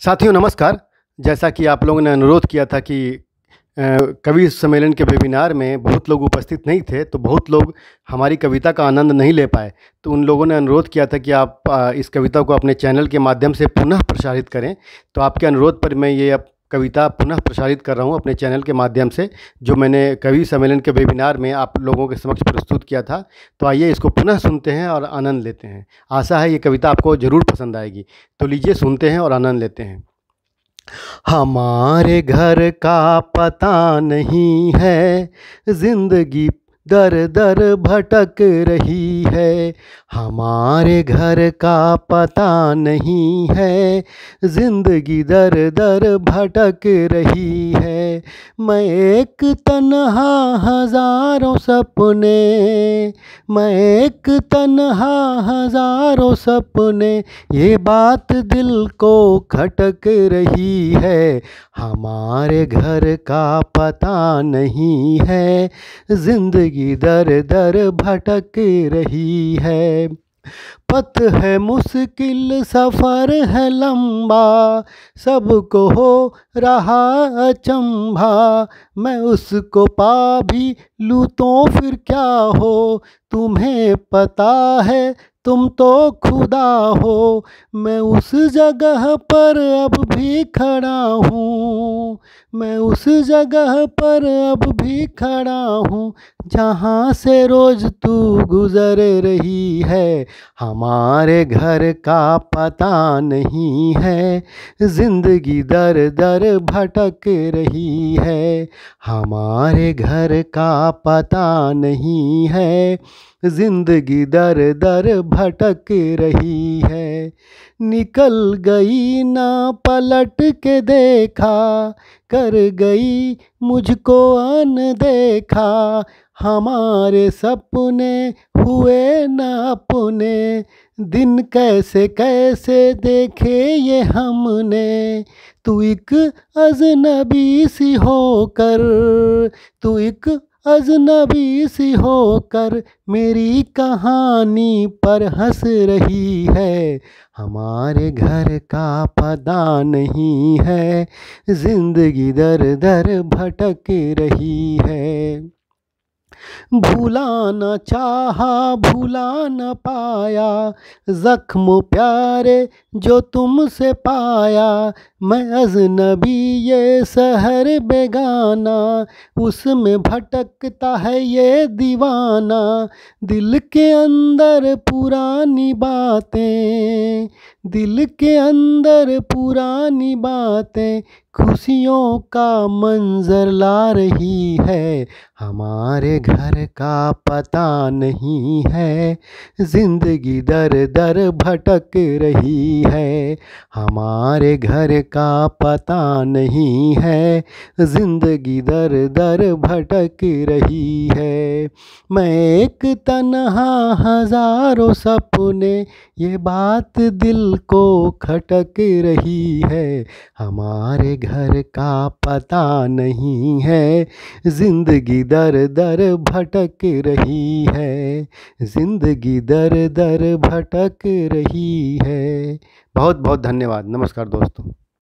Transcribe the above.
साथियों, नमस्कार। जैसा कि आप लोगों ने अनुरोध किया था कि कवि सम्मेलन के वेबिनार में बहुत लोग उपस्थित नहीं थे तो बहुत लोग हमारी कविता का आनंद नहीं ले पाए। तो उन लोगों ने अनुरोध किया था कि आप इस कविता को अपने चैनल के माध्यम से पुनः प्रसारित करें। तो आपके अनुरोध पर मैं ये कविता पुनः प्रसारित कर रहा हूँ अपने चैनल के माध्यम से, जो मैंने कवि सम्मेलन के वेबिनार में आप लोगों के समक्ष प्रस्तुत किया था। तो आइए इसको पुनः सुनते हैं और आनंद लेते हैं। आशा है ये कविता आपको ज़रूर पसंद आएगी। तो लीजिए सुनते हैं और आनंद लेते हैं। हमारे घर का पता नहीं है, ज़िंदगी दर दर भटक रही है। हमारे घर का पता नहीं है। ज़िंदगी दर दर भटक रही है। मैं एक तन्हा हज़ारों सपने, मैं एक तन्हा हज़ारों सपने, ये बात दिल को खटक रही है। हमारे घर का पता नहीं है। ज़िंदगी दर दर भटक रही है। पथ है मुश्किल, सफ़र है लंबा, सबको हो रहा अचंभा। मैं उसको पा भी लूँ तो फिर क्या हो? तुम्हें पता है, तुम तो खुदा हो। मैं उस जगह पर अब भी खड़ा हूँ। मैं उस जगह पर अब भी खड़ा हूँ। जहाँ से रोज़ तू गुज़र रही है, हमारे घर का पता नहीं है। ज़िंदगी दर दर भटक रही है, हमारे घर का पता नहीं है। ज़िंदगी दर दर भटक रही है, निकल गई ना पलट के देखा। कर गई, मुझको अन देखा हमारे सपने हुए न अपने। दिन कैसे कैसे देखे ये हमने। तू एक अजनबी सी होकर, तू एक अजनबी सी होकर मेरी कहानी पर हंस रही है। हमारे घर का पता नहीं है। ज़िंदगी दर दर भटक रही है। भूला न चाहा भूला न पाया। जख्म प्यारे जो तुमसे पाया। मैं अजनबी ये शहर बेगाना। उसमें भटकता है ये दीवाना। दिल के अंदर पुरानी बातें, दिल के अंदर पुरानी बातें। खुशियों का मंजर ला रही है। हमारे घर का पता नहीं है। ज़िंदगी दर दर भटक रही है। हमारे घर का पता नहीं है। ज़िंदगी दर दर भटक रही है। मैं एक तनहा हज़ारों सपने ये बात दिल को खटक रही है। हमारे घर का पता नहीं है। ज़िंदगी दर दर भटक रही है। ज़िंदगी दर दर भटक रही है। बहुत बहुत धन्यवाद। नमस्कार दोस्तों।